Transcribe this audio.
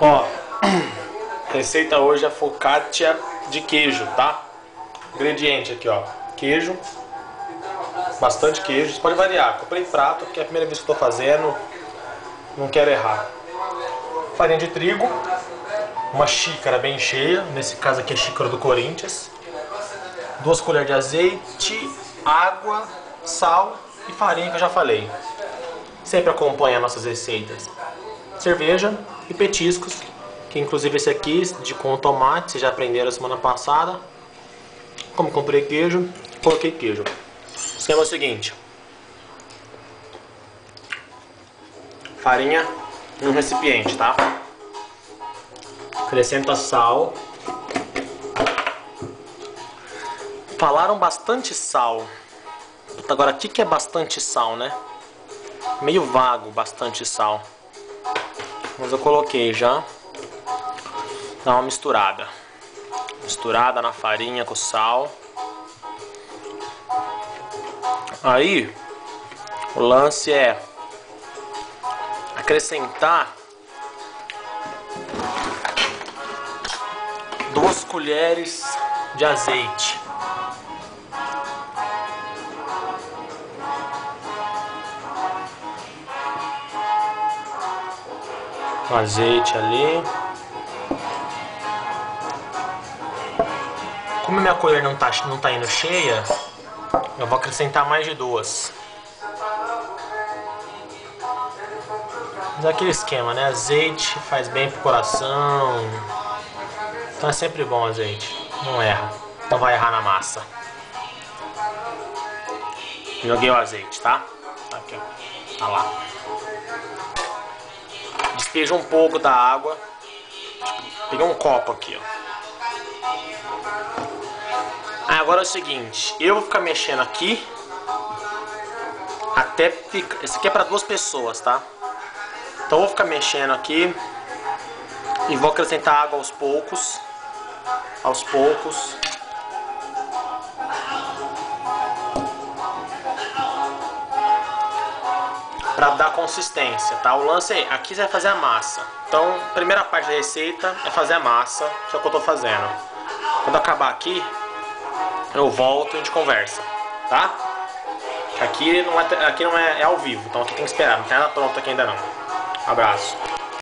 Ó, receita hoje é focaccia de queijo, tá? Ingrediente aqui, ó, queijo, bastante queijo, você pode variar. Comprei prato porque é a primeira vez que estou fazendo, não quero errar. Farinha de trigo, uma xícara bem cheia, nesse caso aqui é xícara do Corinthians. Duas colheres de azeite, água, sal e farinha que eu já falei. Sempre acompanha nossas receitas. Cerveja e petiscos, que inclusive esse aqui de com tomate, vocês já aprenderam semana passada. Como comprei queijo, coloquei queijo. O esquema é o seguinte. Farinha em um recipiente, tá? Acrescenta sal. Falaram bastante sal. Agora, o que, que é bastante sal, né? Meio vago, bastante sal. Mas eu coloquei já. Dá uma misturada. Misturada na farinha com sal. Aí, o lance é acrescentar duas colheres de azeite. O azeite ali. Como minha colher não tá, não tá indo cheia, eu vou acrescentar mais de duas. Mas é aquele esquema, né? Azeite faz bem pro coração. Então é sempre bom azeite. Não erra. Então vai errar na massa. Joguei o azeite, tá? Aqui, ó. Tá lá. Despeja um pouco da água. Peguei um copo aqui, ó. Ah, agora é o seguinte, eu vou ficar mexendo aqui até ficar... Esse aqui é para duas pessoas, tá? Então eu vou ficar mexendo aqui e vou acrescentar água aos poucos, aos poucos. Pra dar consistência, tá? O lance é, aqui você vai fazer a massa. Então, primeira parte da receita é fazer a massa, que é o que eu tô fazendo. Quando acabar aqui, eu volto e a gente conversa, tá? Aqui não é, aqui não é, é ao vivo, então aqui tem que esperar, não tem nada pronto aqui ainda não. Abraço.